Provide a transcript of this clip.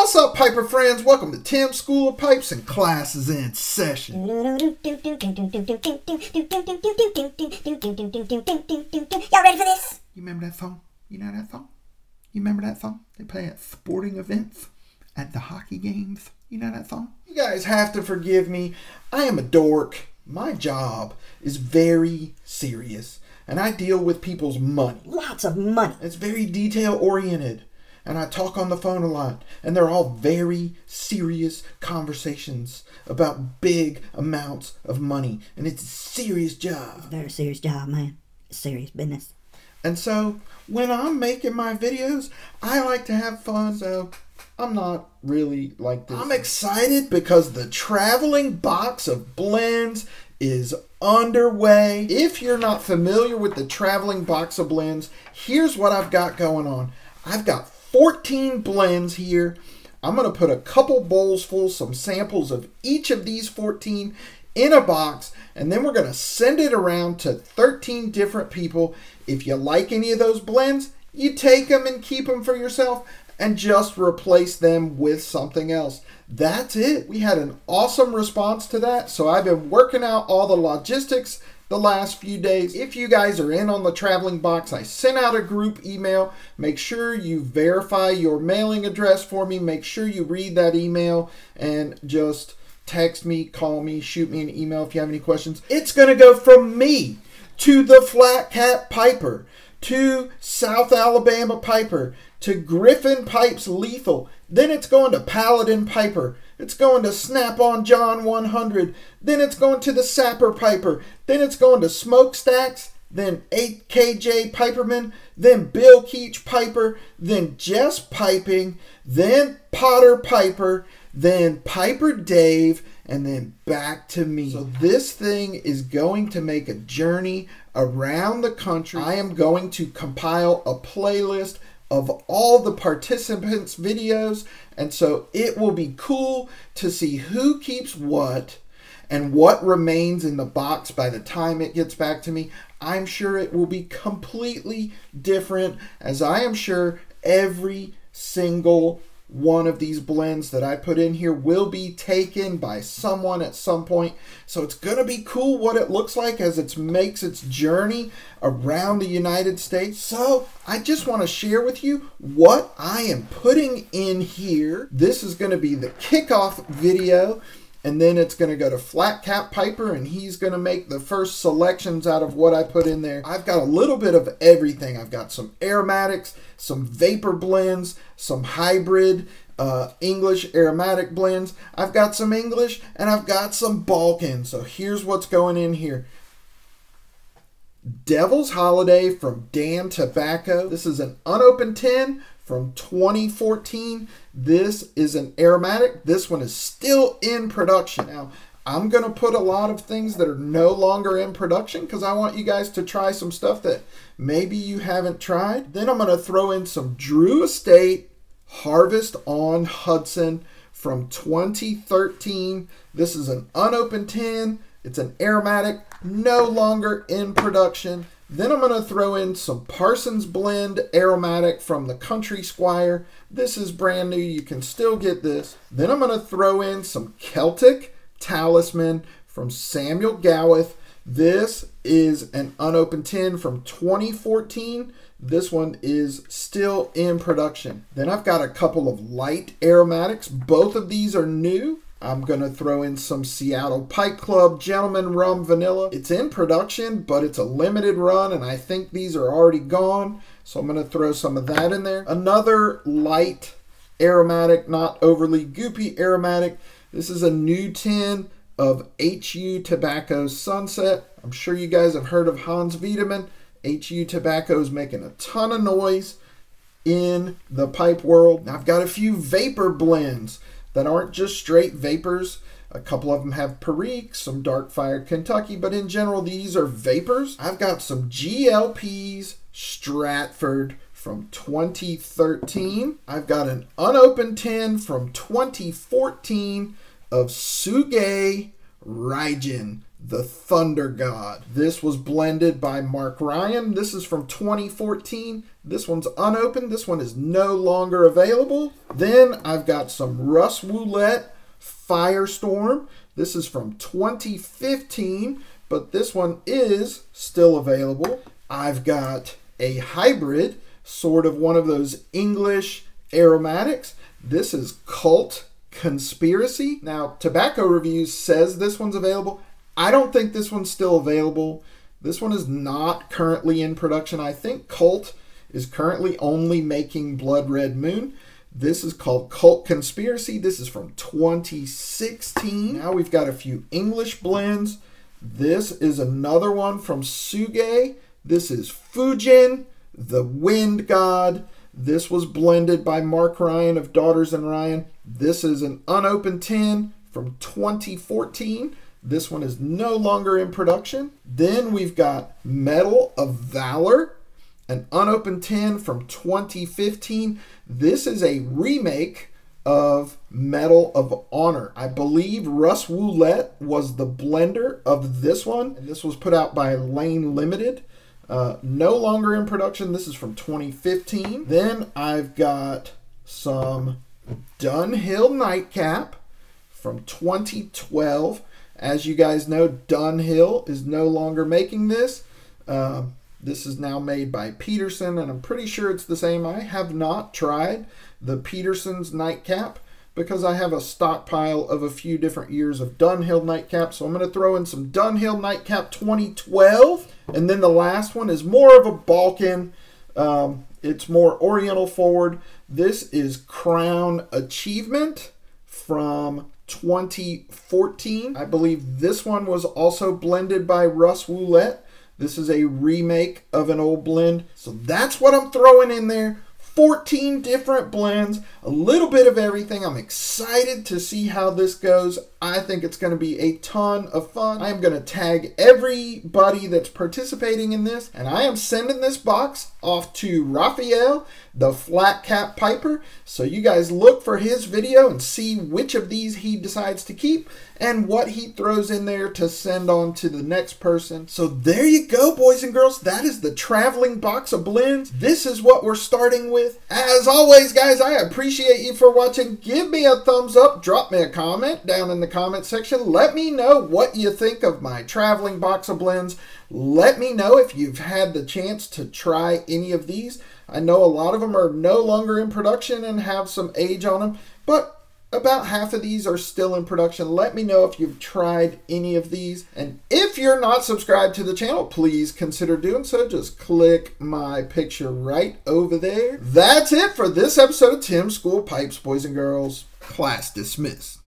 What's up, Piper friends? Welcome to Tim's School of Pipes and classes in session. Y'all ready for this? You remember that song? You know that song? You remember that song? They play at sporting events, at the hockey games. You know that song? You guys have to forgive me. I am a dork. My job is very serious, and I deal with people's money. Lots of money. It's very detail oriented. And I talk on the phone a lot. And they're all very serious conversations about big amounts of money. And it's a serious job. It's a Very serious job, man. Serious business. And so when I'm making my videos, I like to have fun. So I'm not really like this. I'm excited because the traveling box of blends is underway. If you're not familiar with the traveling box of blends, here's what I've got going on. I've got 14 blends here. I'm going to put a couple bowls full, some samples of each of these 14 in a box, and then we're going to send it around to 13 different people. If you like any of those blends, you take them and keep them for yourself and just replace them with something else. That's it. We had an awesome response to that, so I've been working out all the logistics the last few days. If you guys are in on the traveling box, I sent out a group email. Make sure you verify your mailing address for me. Make sure you read that email and just text me, call me, shoot me an email if you have any questions. It's going to go from me to the Flat Cap Piper to South Alabama Piper to Griffin Pipes Lethal. Then it's going to Paladin Piper. It's going to Snap on John 100. Then it's going to the Sapper Piper. Then it's going to Smoke Snacks. Then AKJ Piperman. Then Bill Keech Piper. Then Jess Piping. Then Potter Piper. Then Piper Dave. And then back to me. So this thing is going to make a journey around the country. I am going to compile a playlist of all the participants' videos. And so it will be cool to see who keeps what and what remains in the box by the time it gets back to me. I'm sure it will be completely different, as I am sure every single one of these blends that I put in here will be taken by someone at some point. So it's going to be cool what it looks like as it makes its journey around the United States. So I just want to share with you what I am putting in here. This is going to be the kickoff video and then it's going to go to Flat Cap Piper, and he's going to make the first selections out of what I put in there. I've got a little bit of everything. I've got some aromatics, some vapor blends, some hybrid uh, English aromatic blends. I've got some English, and I've got some Balkan. So here's what's going in here. Devil's Holiday from Dan Tobacco. This is an unopened tin from 2014. This is an aromatic. This one is still in production. Now, I'm going to put a lot of things that are no longer in production because I want you guys to try some stuff that maybe you haven't tried. Then I'm going to throw in some Drew Estate Harvest on Hudson from 2013. This is an unopened tin. It's an aromatic, no longer in production. Then I'm going to throw in some Parsons Blend Aromatic from the Country Squire. This is brand new. You can still get this. Then I'm going to throw in some Celtic Talisman from Samuel Gawith. This is an unopened tin from 2014. This one is still in production. Then I've got a couple of light aromatics. Both of these are new. I'm going to throw in some Seattle Pipe Club Gentleman Rum Vanilla. It's in production, but it's a limited run, and I think these are already gone. So I'm going to throw some of that in there. Another light aromatic, not overly goopy aromatic. This is a new tin of HU Tobacco Sunset. I'm sure you guys have heard of Hans Wiedemann. HU Tobacco is making a ton of noise in the pipe world. Now I've got a few vapor blends that aren't just straight vapors. A couple of them have Perique, some Dark Fire Kentucky, but in general, these are vapors. I've got some GL Pease Stratford from 2013. I've got an unopened tin from 2014 of Tsuge Raijin. the Thunder God. This was blended by Mark Ryan. This is from 2014. This one's unopened. This one is no longer available. Then I've got some Russ Ouellette Firestorm. This is from 2015, but this one is still available. I've got a hybrid, sort of one of those English aromatics. This is Cult Conspiracy. Now, Tobacco Reviews says this one's available. I don't think this one's still available. This one is not currently in production. I think Cult is currently only making Blood Red Moon. This is called Cult Conspiracy. This is from 2016. Now we've got a few English blends. This is another one from Tsuge. This is Fujin, the Wind God. This was blended by Mark Ryan of Daughters and Ryan. This is an unopened tin from 2014. This one is no longer in production. Then we've got Medal of Valor, an unopened tin from 2015. This is a remake of Medal of Honor. I believe Russ Ouellette was the blender of this one. And this was put out by Lane Limited. Uh, no longer in production. This is from 2015. Then I've got some Dunhill Nightcap from 2012. As you guys know, Dunhill is no longer making this. Uh, this is now made by Peterson, and I'm pretty sure it's the same. I have not tried the Peterson's nightcap because I have a stockpile of a few different years of Dunhill nightcap. So I'm going to throw in some Dunhill nightcap 2012. And then the last one is more of a Balkan. Um, it's more Oriental forward. This is Crown Achievement from 2014. I believe this one was also blended by Russ Ouellette. This is a remake of an old blend. So that's what I'm throwing in there. 14 different blends, a little bit of everything. I'm excited to see how this goes. I think it's going to be a ton of fun. I am going to tag everybody that's participating in this, and I am sending this box off to Raphael, the flat cap piper. So you guys look for his video and see which of these he decides to keep and what he throws in there to send on to the next person. So there you go, boys and girls. That is the traveling box of blends. This is what we're starting with. As always, guys, I appreciate you for watching. Give me a thumbs up. Drop me a comment down in the comment section. Let me know what you think of my traveling box of blends. Let me know if you've had the chance to try any of these. I know a lot of them are no longer in production and have some age on them, but about half of these are still in production. Let me know if you've tried any of these. And if you're not subscribed to the channel, please consider doing so. Just click my picture right over there. That's it for this episode of Tim School Pipes, boys and girls. Class dismissed.